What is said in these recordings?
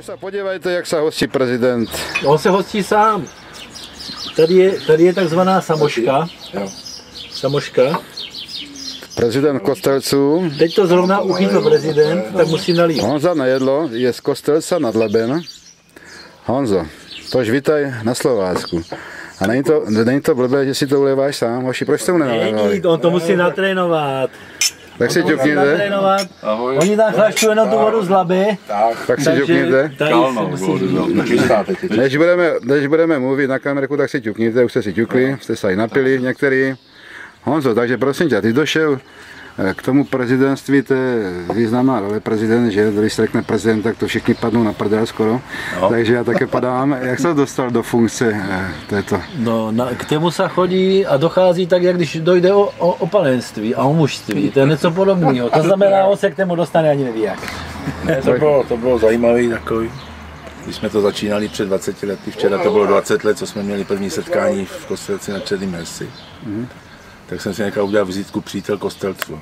Se podívejte, jak se hostí prezident. On se hostí sám. Tady je, tady je takzvaná samoška. Samoška. Prezident Kostelců. Teď to zrovna uchytl prezident, tak musí nalít. Honza nejedlo, je z Kostelca nad Leben. Honzo, tož vítaj na Slovácku. A není to, není to blbé, že si to uleváš sám? Hoši, proč nenalévali? Není, on to musí natrénovat. Tak si ťukněte. Oni tam chlašťují jenom tu vodu z laby. Tak. Si takže ťukněte. Než budeme, než budeme mluvit na kamerku, tak si ťukněte, už jste si ťukli, jste se i napili některý. Honzo, takže prosím tě, ty došel k tomu prezidentství, to je významná role prezident, že když se řekne prezident, tak to všichni padnou na prdel skoro. No. Takže já také padám. Jak se dostal do funkce eh, této? No, na, k tému se chodí a dochází tak, jak když dojde o, o opalenství a o mužství. To je něco podobného. To znamená, on se k tému dostane ani neví jak. Ne, to bylo, to bylo zajímavý takový. Když jsme to začínali před 20 lety, včera to bylo 20 let, co jsme měli první setkání v Kostelci na Černým Mersi, tak jsem si nechal udělat vizitku přítel Kostelců.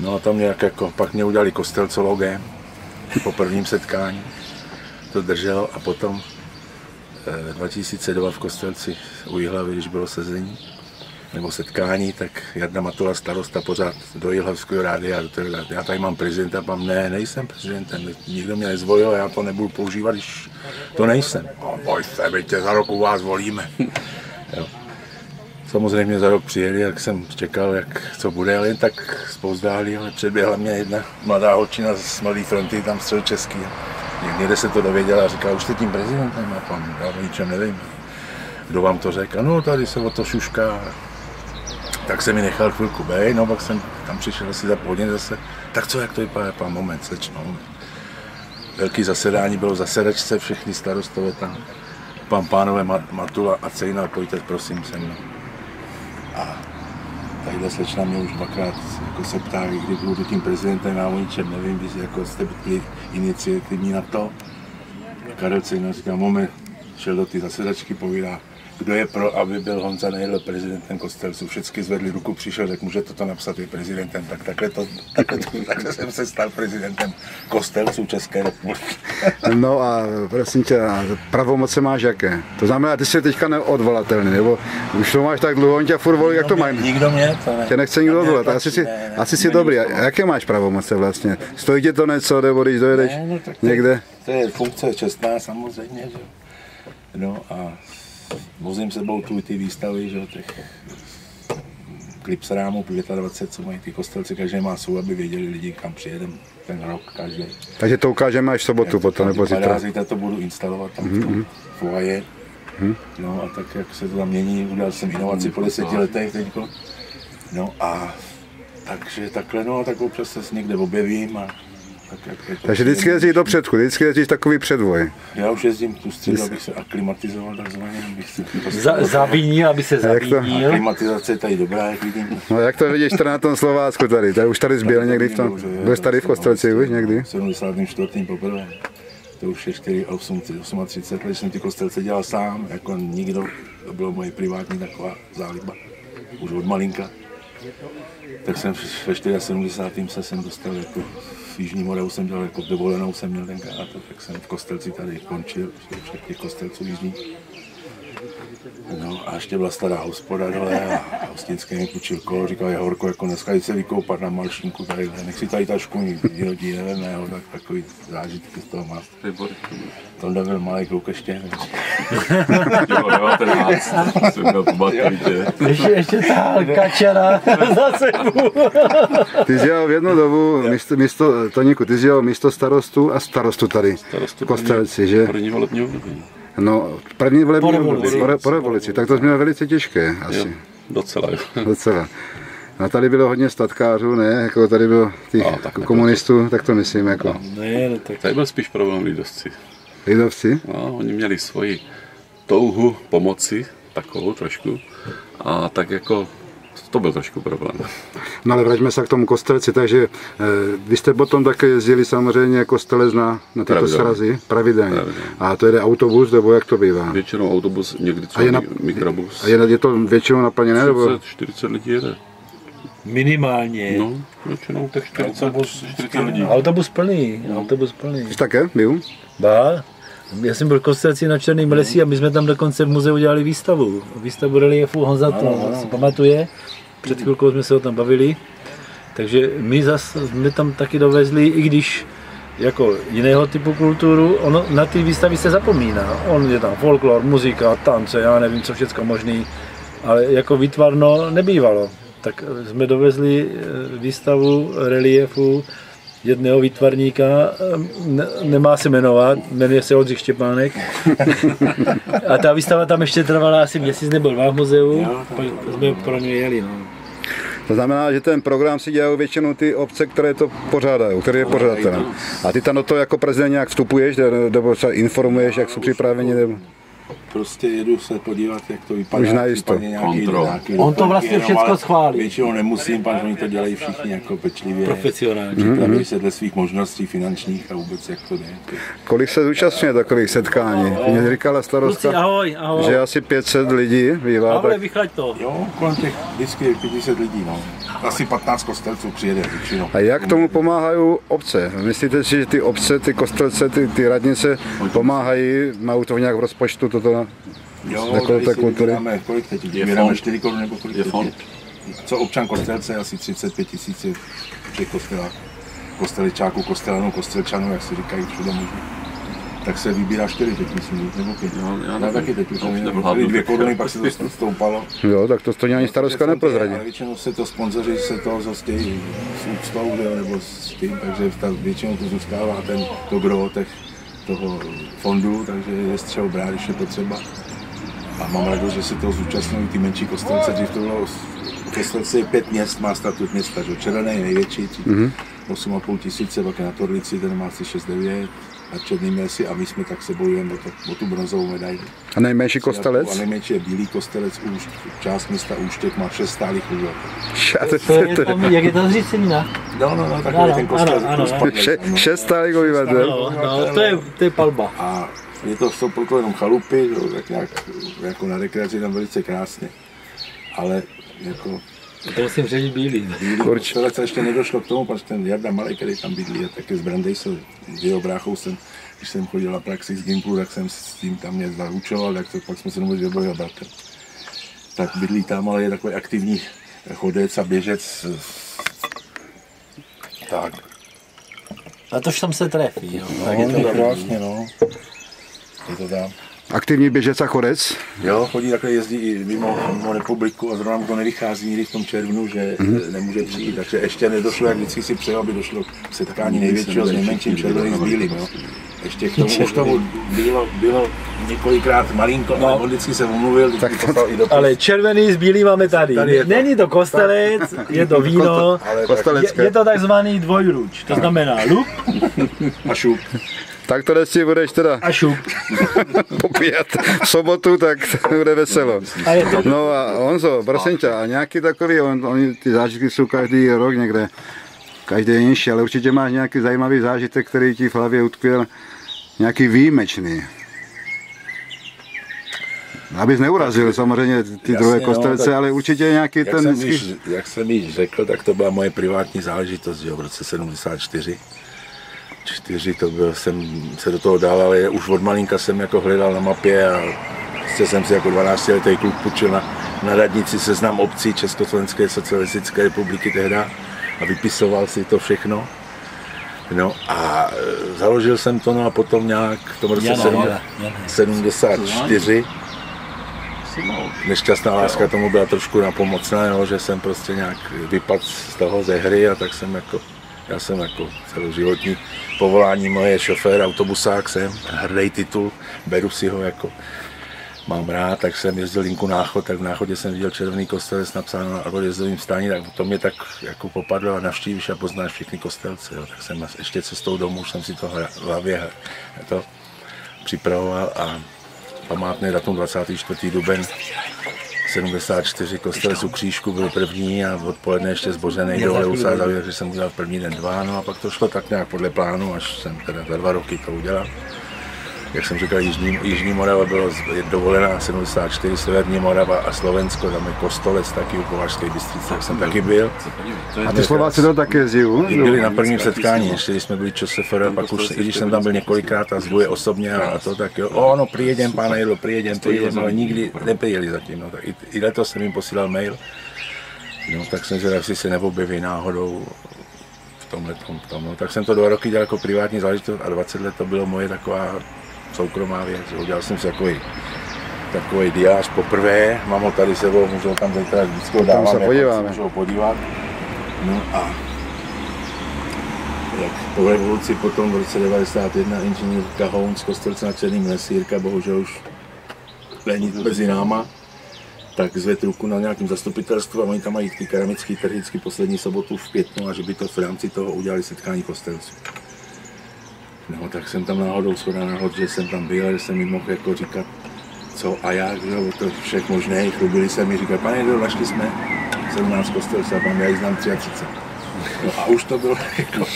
No a tam nějak jako, pak mě udělali kostelcologem po prvním setkání. To drželo a potom eh, 2002 v Kostelci u Jihlavy, když bylo sezení nebo setkání, tak Jarda Matula starosta pořád do Jihlavského rádia, do toho já tady mám prezidenta, mám ne, nejsem prezidentem, nikdo mě nezvolil, já to nebudu používat, když to nejsem. No, boj se, my tě za rok u vás volíme. jo. Samozřejmě za rok přijeli, jak jsem čekal, jak co bude, ale tak spouzdálí, ale předběhla mě jedna mladá holčina z Mladé fronty, tam středočeský. Někde se to dověděla a říkala, už jste tím prezidentem, a pan, já o ničem nevím. Kdo vám to řekl? No, tady se o to šušká. Tak jsem mi nechal chvilku bej, no pak jsem tam přišel asi za podně zase. Tak co, jak to vypadá, pan moment, slečno. Velký zasedání bylo v zasedačce, všechny starostové tam. Pan pánové Ma- Matula a Cejna, pojďte prosím se mnou. A tadyhle slečna mě už dvakrát jako se ptá, kdy budu tím prezidentem, já o ničem nevím, vy jako jste byli iniciativní na to. Karel Cejna říká, moment, šel do té zasedačky, povídá, kdo je pro, aby byl Honza Nejedl prezidentem Kostelců. Všichni zvedli ruku, přišel, tak může toto napsat i prezidentem. Tak takhle, to, takhle, to, takhle jsem se stal prezidentem Kostelců České republiky. No a prosím tě, pravomoce máš jaké? To znamená, ty jsi teďka neodvolatelný, nebo už to máš tak dlouho, on tě furt volí, jak to mají? Nikdo mě to ne. Tě nechce nikdo To odvolat, asi si, ne, ne, asi si dobrý. A to. jaké máš pravomoce vlastně? Stojí tě to něco, nebo když dojedeš Ne, no, tak to, někde? To je funkce čestná samozřejmě, že? No a vozím sebou tu ty výstavy, že jo, těch klipsrámů 25, co mají ty kostelci, každý má svůj, aby věděli lidi, kam přijedem ten rok, každý. Takže to ukážeme až v sobotu potom, nebo zítra. Mhm, Zítra to budu instalovat tam v tom foaje. No a tak, jak se to tam mění, udělal jsem inovaci po deseti letech teďko. No a takže takhle, no a tak občas se někde objevím a tak jak je to Takže vždycky jezdíš do předku, vždycky jezdíš takový předvoj. Já už jezdím tu středu, abych se aklimatizoval takzvaně, abych si Za, zaviní, aby se jak to? zavínil. Aklimatizace je tady dobrá, jak vidím. No jak to vidíš teda na tom Slovácku tady? Tady už tady zbyl někdy v tom, byl jsi tady v Kostelci už někdy? V 74. poprvé. To už je 4, 8, 38 let, jsem ty kostelce dělal sám, jako nikdo, to bylo moje privátní taková záliba, už od malinka. Tak jsem ve 74. se jsem dostal jako v Jižní Moravu jsem dělal jako dovolenou jsem měl tenkrát, tak jsem v Kostelci tady končil, všech těch kostelců jižních. No a ještě byla stará hospoda dole a hostinský mi půjčil kolo, říkal, je horko, jako dneska jít se vykoupat na malšinku tady, nech si tady tašku vyhodí, nevím, ne, tak takový zážitky z toho má. Tonda byl malý kluk ještě, Jo, 19, jsem měl po maturitě. Ještě, ještě tahal kačera za sebou. Ty jsi dělal v jednu dobu místo, místo Toníku, ty jsi dělal místo starostu a starostu tady v Kostelci, že? První volební období. No, první volební Po období, revoluci. po, re- po revoluci, tak to jsi měl velice těžké Jo, asi, docela jo. docela. A tady bylo hodně statkářů, ne, jako tady bylo těch A, tak nebylo. komunistů, tak to myslím, jako Ne, no tak Tady byl spíš problém lidovci. lidovci. No, oni měli svoji touhu pomoci, takovou trošku. A tak jako to byl trošku problém. No ale vraťme se k tomu kostelci, takže eh, vy jste potom také jezdili samozřejmě kostelec na, na tyto Pravidelně. srazy, pravidelně. Pravidelně. A to jede autobus, nebo jak to bývá? Většinou autobus, někdy A třeba je na- mi- mikrobus. A je, je to většinou naplněné, nebo? 30, 40 lidí jede. Minimálně. No, většinou tak 40, 40 lidí. Autobus plný, autobus plný. Jsi také byl? Ba, já jsem byl v Kostelci na Černém lesí a my jsme tam dokonce v muzeu dělali výstavu. Výstavu reliefu Honza to si pamatuje. Před chvilkou jsme se o tom bavili. Takže my zase jsme tam taky dovezli, i když jako jiného typu kulturu, ono na ty výstavy se zapomíná. On je tam folklor, muzika, tance, já nevím, co všechno možný, ale jako výtvarno nebývalo. Tak jsme dovezli eh, výstavu reliefu jedného výtvarníka, eh, ne, nemá se jmenovat, jmenuje se Oldřich Štěpánek. A ta výstava tam ještě trvala asi měsíc nebo dva v muzeu, pak jsme pro ně jeli. No. To znamená, že ten program si dělají většinou ty obce, které to pořádají, které je pořadatelem. A ty tam do toho jako prezident nějak vstupuješ, nebo se informuješ, jak jsou připraveni, nebo... Prostě jedu se podívat, jak to vypadá. Už najisto. nějaký- nějaký On to vlastně ale schválí. Většinou nemusím, pan, oni to dělají všichni jako pečlivě. Profesionálně. Připravují se dle svých možností finančních a vůbec jak to jde. Kolik se zúčastňuje takových setkání? Mě říkala Kluci, starostka, ahoj, ahoj. že asi 500 lidí bývá, Pavle, tak vychlaď to. Jo, kolem těch vždycky je 500 lidí, no. Asi 15 kostelců přijede většinou. A jak tomu pomáhají obce? Myslíte si, že ty obce, ty kostelce, ty, ty radnice pomáhají, mají to nějak v rozpočtu toto? Jo, Jako si kultury. vybíráme, kolik teď? Je Vybíráme fond. 4 koruny nebo kolik Je teď fond. Co občan Kostelce, asi 35 tisíc těch kostelách. Kosteličáků, kostelanů, kostelčanů, jak se říkají všude možně. Tak se vybírá 4 teď myslím, nebo 5. Jo, já já nevím. taky teď už. Byly dvě koruny, pak se to stoupalo. Jo, tak to stejně ani starostka neprozradí. Ale většinou se to sponzoři se to zhostějí s úctou, nebo s tím, takže ta, většinou to zůstává ten, to gro těch, toho fondu, takže je čeho brát, když je potřeba. A mám radost, že se toho zúčastňují ty menší kostelce, dřív to bylo v Kostelci je pět měst, má statut města, že? Červené je největší, mm-hmm. 8,5 tisíce, pak je na Torlici, ten má asi 6,9 na Černým lesy a my jsme tak se bojujeme o, to, o tu bronzovou medaili. A nejmenší A kostelec? nejmenší je Bílý kostelec, Úšť, část města Úštěk má šest stálých. To tam, jak je tam zřícenina? No, no, no, takový Ano, ten kostel. ano, ano, spadlej, Še, no. šest stálých obyvatel. No, no, to je, to je palba. A je to, jsou proto jenom chalupy, tak nějak, jako na rekreaci tam velice krásně. Ale jako To musím říct bílý. Bílý kostelec ještě nedošlo k tomu, protože ten Jarda Malej, který tam bydlí, je taky z Brandejsel, s jeho bráchou jsem, když jsem chodil na praxi z Gimplu, tak jsem s tím tam mě zaučoval, tak to, pak jsme se domluvili, že byl. Tak bydlí tam, ale je takový aktivní chodec a běžec. Tak, A tož tam se trefí. Jo. tak je to krásně, no. Je to tam. Aktivní běžec a chodec. Jo, chodí takhle, jezdí i mimo, mimo republiku a zrovna mu to nevychází nikdy v tom červnu, že mm-hmm. nemůže přijít, takže ještě nedošlo, jak vždycky si přejel, aby došlo k setkání největšího s nejmenším červeným s bílým, jo. Ještě k tomu, už tomu bylo, bylo několikrát malinko, no. ale on vždycky se omluvil, Tak to- i dopis. Ale červený s bílým máme tady. Tady je to. Není to kostelec, je to víno. Je, je to takzvaný dvojruč, to znamená lup a šup. Tak to si budeš teda a šup. popíjet v sobotu, tak to bude veselo. No a Honzo, prosím tě, a nějaký takový, on, oni, ty zážitky jsou každý rok někde, každý je jinší, ale určitě máš nějaký zajímavý zážitek, který ti v hlavě utkvěl, nějaký výjimečný. Abys neurazil samozřejmě ty Jasně, druhé no, kostelce, tak ale určitě nějaký Jak ten jsem, již, jak jsem již řekl, tak to byla moje privátní záležitost, jo, v roce 74. Čtyři, to byl, jsem se do toho dal, ale už od malinka jsem jako hledal na mapě a prostě jsem si jako 12 letý kluk půjčil na, na radnici seznam obcí Československé socialistické republiky tehda a vypisoval si to všechno. No a e, založil jsem to, no a potom nějak v tom roce Jana, sedm- Jana, Jana. 74 nešťastná láska tomu byla trošku napomocná, jo, že jsem prostě nějak vypadl z toho ze hry a tak jsem jako, já jsem jako celoživotní povolání moje je šofér, autobusák jsem, hrdý titul, beru si ho jako, mám rád, tak jsem jezdil linku náchod, tak v náchodě jsem viděl červený kostelec napsáno na odjezdovým stání, tak to mě tak jako popadlo a navštívíš a poznáš všechny kostelce, jo. tak jsem ještě cestou domů, už jsem si to v hlavě to připravoval a památné datum 24. duben 74 kostelec u Křížku byl první a odpoledne ještě zbořený dole u takže jsem udělal první den dva, no a pak to šlo tak nějak podle plánu, až jsem teda za dva roky to udělal. Jak jsem říkal, Jižní, Jižní Morava je dovolená 74, Severní Morava a Slovensko, tam je Kostolec taky u Považské Bystrice, tak jsem taky byl. A ty Slováci to také zjivou? Byli na prvním setkání, ještě když jsme byli ČSFR, pak už, i když jsem tam byl několikrát a zvuje osobně a, to, tak jo, o, no přijedem, pane Jedlo, přijedem, přijedem, ale nikdy nepřijeli zatím, no, tak i, i letos jsem jim posílal mail, no, tak jsem zvědav, jestli se neobjeví náhodou v tomhle tom, v tom, no, tak jsem to dva roky dělal jako privátní záležitost a 20 let to bylo moje taková soukromá věc, udělal jsem si takový takový diář poprvé, mám ho tady sebou, můžu ho tam zítra vždycky ho dávám, se podíváme. můžu ho podívat. No a jak po revoluci potom v roce 91 inženýr Kahoun z Kostelce na Černým Jirka bohužel už není mezi náma, tak zvedl ruku na nějakém zastupitelstvu a oni tam mají ty keramické trhy poslední sobotu v květnu a že by to v rámci toho udělali setkání kostelců. No tak jsem tam náhodou schoda náhod, že jsem tam byl, že jsem jim mohl jako říkat, co a jak, jo, to všech možné, chlubili se mi, říkali, pane Jedl, našli jsme 17 kostelců a pan, já jich znám 33. No a už to bylo, jako,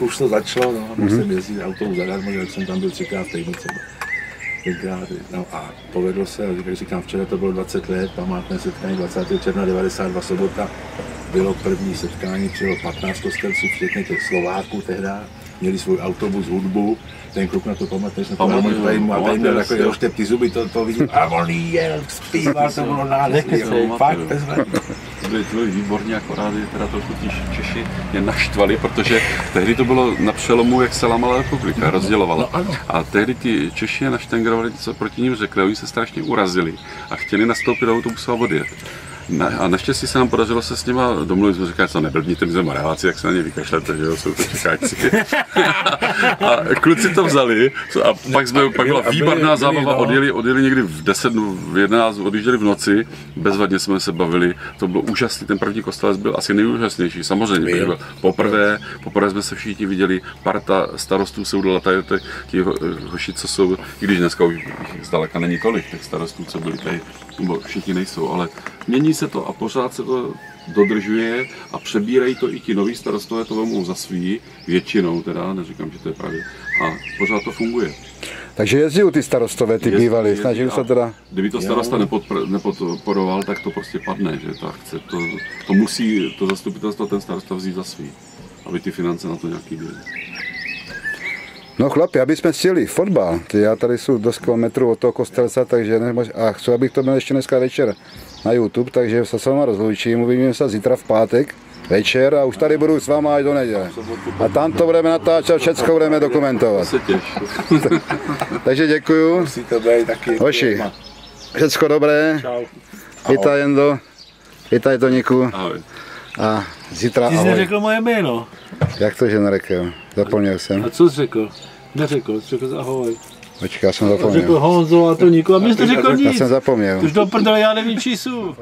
už to začalo, no, mohl jsem jezdit autou zadarmo, že jsem tam byl třikrát v týdnu třeba. Tenkrát, no a povedlo se, jak říkám, včera to bylo 20 let, památné setkání 20. června 92 sobota, bylo první setkání, přijelo 15 kostelců, včetně těch Slováků tehda, měli svůj autobus, hudbu, ten kluk na to pamatuje, jsem to Pamatuju, tady, a tady měl takový oštěp ty zuby, to, to vidím, a on jel, zpíval, to bylo nádherný, fakt. To byli, to byli výborní, akorát je teda trochu ti Češi je naštvali, protože tehdy to bylo na přelomu, jak se lámala republika, rozdělovala. no. A tehdy ti Češi je naštengrovali, co proti ním řekli, oni se strašně urazili a chtěli nastoupit do autobusu a odjet. Na, a naštěstí se nám podařilo se s nima domluvit, jsme říkali, co neblbníte, my jsme Moraváci, jak se na ně vykašlete, že jo, jsou to čekáčci. a kluci to vzali a pak, jsme, pak byla výborná zábava, no. odjeli, odjeli někdy v 10, no, v 11, odjížděli v noci, bezvadně jsme se bavili, to bylo úžasný, ten první kostelec byl asi nejúžasnější, samozřejmě, protože byl poprvé, poprvé jsme se všichni viděli, parta starostů se udala tady, ti ho- hoši, co jsou, i když dneska už zdaleka není tolik, těch starostů, co byli tady, nebo všichni nejsou, ale mění se to a pořád se to dodržuje a přebírají to i ti noví starostové, to vemou za svý, většinou teda, neříkám, že to je pravda, a pořád to funguje. Takže jezdí ty starostové, ty bývalí, snaží se teda... Kdyby to starosta nepodpr- nepodporoval, tak to prostě padne, že ta chce to, to musí to zastupitelstvo ten starosta vzít za svý, aby ty finance na to nějaký byly. No chlapi, aby jsme stihli fotbal, ty já tady jsou dost kilometrů od toho kostelce, takže nemož... a chci, abych to měl ještě dneska večer na YouTube, takže se s váma rozloučím, uvidíme se zítra v pátek večer a už tady budu s váma až do neděle. A tam to budeme natáčet, všechno budeme dokumentovat. Takže děkuju. Hoši. všecko dobré, Čau. vítaj Jendo, vítaj Toniku Ahoj. a zítra Ty jsi ahoj. neřekl moje jméno. Jak to, že nerekl? Zapomněl jsem. A co jsi řekl? Neřekl, jsi řekl ahoj. Počkej, já jsem Řekl zapomněl. Honzo a to Niko a mě jsi to řekl Já nic. jsem zapomněl. Už do prdele, já nevím, čí jsou.